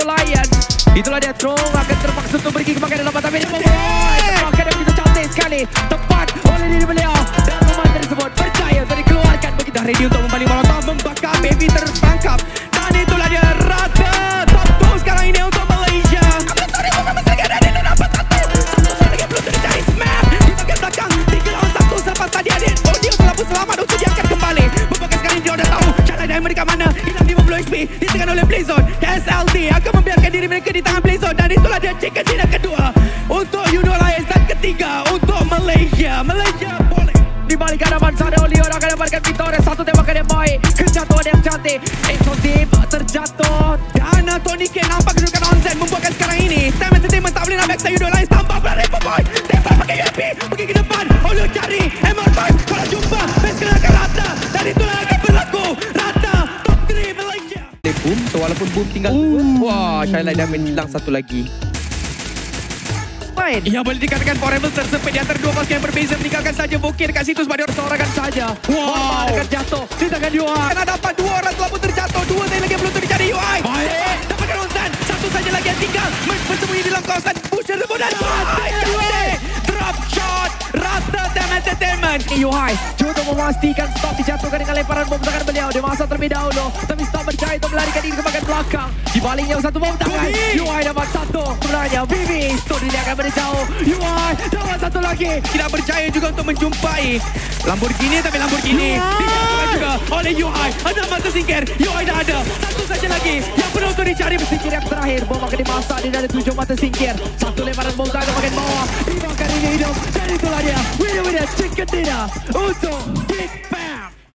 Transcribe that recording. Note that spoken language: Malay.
Itulah dia. Trong akan terpaksa untuk pergi ke makanan lambat Tapi dia membawa Makan dia begitu cantik sekali. Tepat oleh diri beliau. Dan pemain tersebut percaya untuk dikeluarkan. Begitu ready untuk membalik molotov Membakar baby tertangkap. Dan itulah dia. Rata Top 2 sekarang ini untuk Malaysia. Ambil sorry bukan mesti ada Dan dapat satu. Satu lagi belum terjadi. Smash Di bagian belakang. Tiga lawan satu Selepas tadi adik Audio telah pun selamat Untuk dia akan kembali. Membakas sekarang dia dah tahu. Cara dari mereka mana? Hilang 50 HP Ditekan oleh Blazon membiarkan diri mereka di tangan Blazon Dan itulah dia chicken dinner kedua. Untuk Yuno Alliance Dan ketiga. Untuk Malaysia. Malaysia boleh. Di balik hadapan sana Olio akan dapatkan Victoria. Satu tembakan yang baik Kejatuhan yang cantik. Exotic terjatuh. Dan Tony K nampak kedudukan onset Membuatkan sekarang ini. Time Entertainment tak boleh nak backside Yudo Alliance Tambah pula Repo Boy. Tembak pakai UMP Pergi ke depan. Olio cari walaupun boom tinggal dua. Wah, Shylight Diamond hilang satu lagi. main. Yang boleh dikatakan Forever tersepit di antara dua pasukan yang berbeza meninggalkan saja Bokir dekat situ sebagai orang seorangan saja. Wow. akan jatuh di tangan UI. Kena dapat dua orang telah pun terjatuh. Dua saya lagi belum dicari UI. Baik. Dapatkan Ronzan. Satu saja lagi yang tinggal. Bersembunyi di dalam kawasan. Pusher tersebut dan Drop Entertainment. UI cuba memastikan stop dijatuhkan dengan lemparan bom tangan beliau. Dia masa terlebih dahulu. Tapi stop berjaya untuk melarikan diri ke bagian belakang. Di baliknya satu bom tangan. UI dapat satu. Sebenarnya Vivi. Story dia akan berjauh. UI dapat satu lagi. Tidak berjaya juga untuk menjumpai Lamborghini tapi Lamborghini. Dijatuhkan juga oleh UI. Ada masa singkir. UI dah ada. Satu saja lagi. Yang perlu untuk dicari singkir yang terakhir. Bom akan dimasak di dalam tujuh mata singkir. Satu lemparan bom tangan bagian bawah. Dimakan ini hidup. Dan itulah dia. Winner-winner chicken dinner untuk Big Bang.